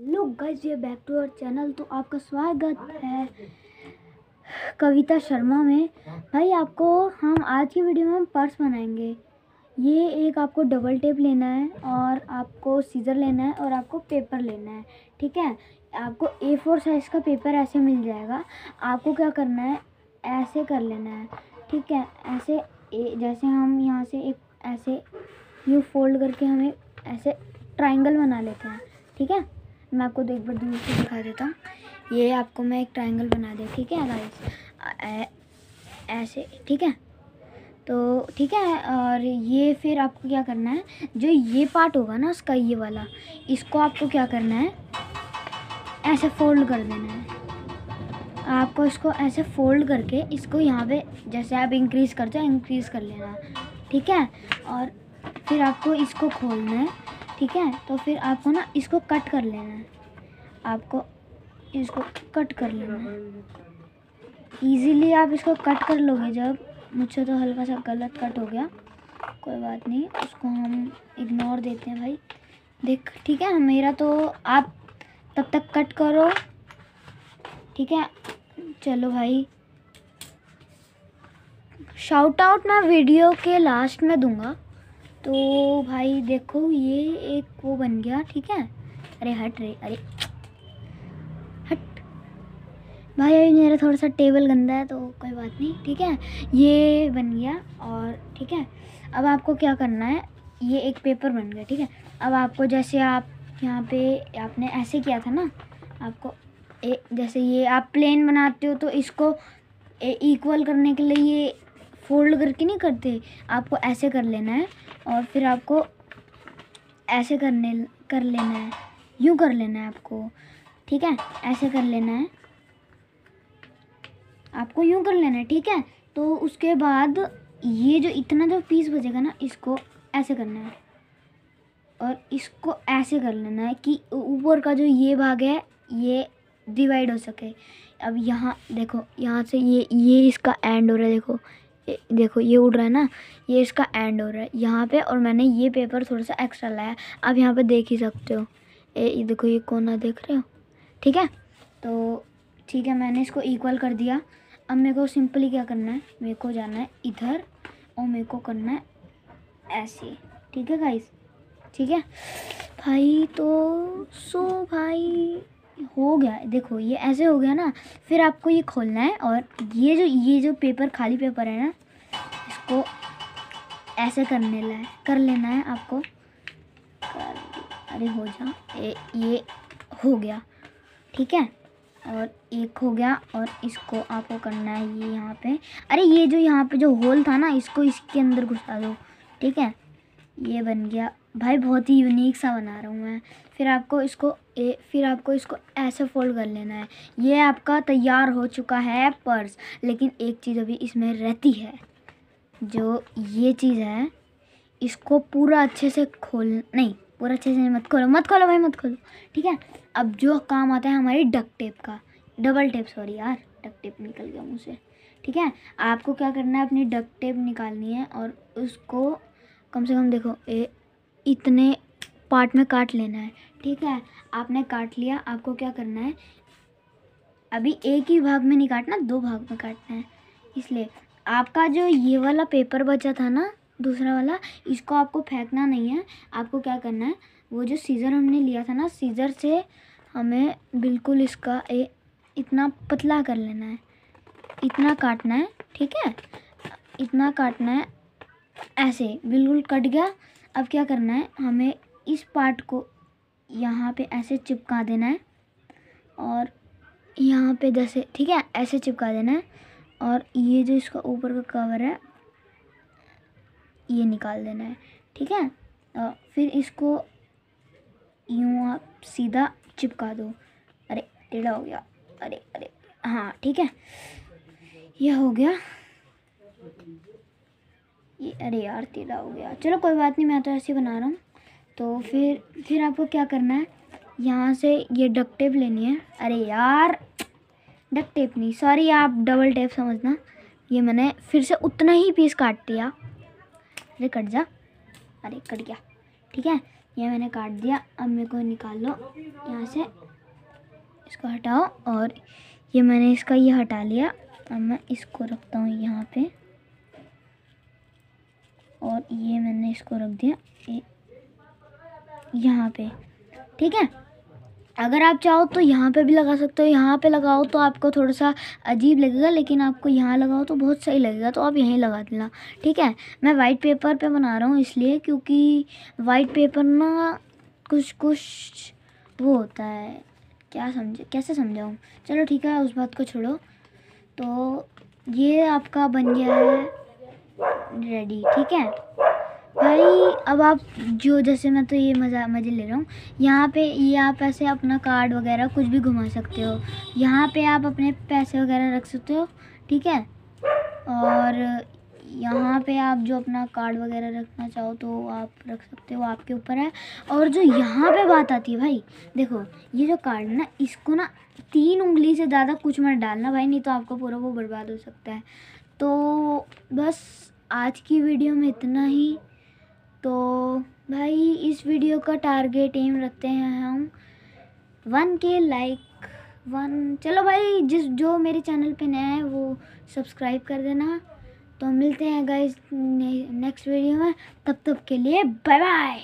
Hello guys ये back to our channel तो आपका स्वागत है कविता शर्मा में। भाई आपको हम आज की वीडियो में हम पर्स बनाएँगे। ये एक आपको डबल टेप लेना है और आपको सीज़र लेना है और आपको पेपर लेना है ठीक है? आपको ए फोर साइज़ का पेपर ऐसे मिल जाएगा। आपको क्या करना है? ऐसे कर लेना है ठीक है? ऐसे ए, जैसे हम यहाँ से एक ऐसे यू फोल्ड करके हमें ऐसे ट्राइंगल बना लेते हैं ठीक है? मैं आपको एक बार दूर से दिखा देता हूँ। ये आपको मैं एक ट्रायंगल बना दे ठीक है गाइस ऐसे, ठीक है? तो ठीक है, और ये फिर आपको क्या करना है, जो ये पार्ट होगा ना, उसका ये वाला, इसको आपको क्या करना है, ऐसे फोल्ड कर देना है। आपको इसको ऐसे फोल्ड करके इसको यहाँ पे, जैसे आप इंक्रीज़ करते हो इंक्रीज़ कर लेना, ठीक है? और फिर आपको इसको खोलना है। ठीक है? तो फिर आपको ना इसको कट कर लेना है। आपको इसको कट कर लेना है। इजीली आप इसको कट कर लोगे जब। मुझसे तो हल्का सा गलत कट हो गया। कोई बात नहीं, उसको हम इग्नोर देते हैं भाई। देख, ठीक है? मेरा तो आप तब तक कट करो। ठीक है? चलो भाई। शाउट आउट मैं वीडियो के लास्ट में दूँगा। तो भाई देखो ये एक वो बन गया ठीक है? अरे हट रे अरे हट। भाई अभी मेरा थोड़ा सा टेबल गंदा है तो कोई बात नहीं ठीक है? ये बन गया और ठीक है? अब आपको क्या करना है ये एक पेपर बन गया ठीक है? अब आपको जैसे आप यहाँ पे आपने ऐसे किया था ना आपको ए, जैसे ये आप प्लेन बनाते हो तो इसको इक्वल करने के लिए ये फोल्ड करके नहीं करते। आपको ऐसे कर लेना है और फिर आपको ऐसे करने, कर लेना है। यूँ कर लेना है आपको। ठीक है? ऐसे कर लेना है। आपको यूँ कर लेना है। ठीक है? तो उसके बाद ये जो इतना जो पीस बचेगा ना, इसको ऐसे करना है। और इसको ऐसे कर लेना है कि ऊपर का जो ये भाग है, ये डिवाइड हो सके। अब यहाँ, देखो, यहाँ से ये ये इसका एंड हो रहा है, देखो। देखो, ये उड़ रहा है ना, ये इसका एंड हो रहा है, यहाँ पे, और मैंने ये पेपर थोड़ा सा एक्स्ट्रा लाया, आप यहाँ पे देख ही सकते हो। ए देखो, ये कोना देख रहे हो? ठीक है? तो ठीक है, मैंने इसको इक्वल कर दिया। अब मेरे को सिंपली क्या करना है? मेरे को जाना है इधर, और मेरे को करना है ऐसे। ठीक है गाइस ठीक है? भाई तो सो भाई हो गया देखो ये ऐसे हो गया ना फिर आपको ये खोलना है और ये जो ये जो पेपर खाली पेपर है ना इसको ऐसे करने ला कर लेना है आपको। कर अरे हो जा ए, ये हो गया ठीक है? और एक हो गया और इसको आपको करना है ये यहाँ पे। अरे ये जो यहाँ पे जो होल था ना इसको इसके अंदर घुसा दो ठीक है? ये बन गया भाई बहुत ही यूनिक सा बना रहा हूँ मैं। फिर आपको इसको ए, फिर आपको इसको ऐसे फोल्ड कर लेना है। ये आपका तैयार हो चुका है पर्स लेकिन एक चीज़ अभी इसमें रहती है जो ये चीज़ है इसको पूरा अच्छे से खोल नहीं पूरा अच्छे से मत खोलो मत खोलो भाई मत खोलो ठीक है? अब जो काम आता है हमारी डक टेप का डबल टेप सॉरी यार डक टेप निकल गया मुझसे ठीक है? आपको क्या करना है अपनी डक टेप निकालनी है और उसको कम से कम देखो ए, इतने पार्ट में काट लेना है। ठीक है? आपने काट लिया। आपको क्या करना है? अभी एक ही भाग में नहीं काटना दो भाग में काटना है। इसलिए आपका जो ये वाला पेपर बचा था ना दूसरा वाला इसको आपको फेंकना नहीं है। आपको क्या करना है? वो जो सीज़र हमने लिया था ना सीज़र से हमें बिल्कुल इसका ए, इतना पतला कर लेना है। इतना काटना है ठीक है? इतना काटना है ऐसे बिल्कुल कट गया। अब क्या करना है? हमें इस पार्ट को यहाँ पे ऐसे चिपका देना है और यहाँ पे जैसे, ठीक है? ऐसे चिपका देना है और ये जो इसका ऊपर का कवर है, ये निकाल देना है, ठीक है? और फिर इसको यूँ आप सीधा चिपका दो। अरे, टेढ़ा हो गया। अरे अरे हाँ ठीक है? यह हो गया। ये अरे यार टेढ़ा हो गया। चलो, कोई बात नहीं, मैं तो ऐसे बना रहा हूँ। तो फिर फिर आपको क्या करना है? यहाँ से ये डक टेप लेनी है। अरे यार डक टेप नहीं सॉरी आप डबल टेप समझना। ये मैंने फिर से उतना ही पीस काट दिया। अरे, कट जा। अरे, कट गया। ठीक है, ये मैंने काट दिया। अब मेरे को निकाल लो। यहाँ से इसको हटाओ। और ये मैंने इसका ये हटा लिया। अब मैं इसको रखता हूँ यहाँ पे। और ये मैंने इसको रख दिया यहाँ पे। ठीक है? अगर आप चाहो तो यहाँ पे भी लगा सकते हो। यहाँ पे लगाओ तो आपको थोड़ा सा अजीब लगेगा, लेकिन आपको यहाँ लगाओ तो बहुत सही लगेगा तो आप यहीं लगा देना। ठीक है? मैं वाइट पेपर पे बना रहा हूँ इसलिए, क्योंकि वाइट पेपर ना कुछ कुछ वो होता है। क्या समझे, कैसे समझाऊँ? चलो ठीक है, उस बात को छोड़ो। तो ये आपका बन गया है। रेडी ठीक है? भाई, अब आप जो, जैसे मैं तो ये मज़ा, मज़े ले रहा हूँ। यहाँ पे, ये आप ऐसे अपना कार्ड वगैरह कुछ भी घुमा सकते हो। यहाँ पे आप अपने पैसे वगैरह रख सकते हो, ठीक है? और यहाँ पे आप जो अपना कार्ड वगैरह रखना चाहो तो आप रख सकते हो, आपके ऊपर है। और जो यहाँ पे बात आती है भाई, देखो, ये जो कार्ड ना, इसको ना तीन उंगली से ज़्यादा कुछ मत डालना भाई, नहीं तो आपका पूरा वो बर्बाद हो सकता है। तो बस आज की वीडियो में इतना ही। तो भाई इस वीडियो का टारगेट एम रखते हैं हम। वन के लाइक वन। चलो भाई जिस जो मेरे चैनल पे नया है वो सब्सक्राइब कर देना। तो मिलते हैं गाइस ने, नेक्स्ट वीडियो में। तब तक के लिए बाय बाय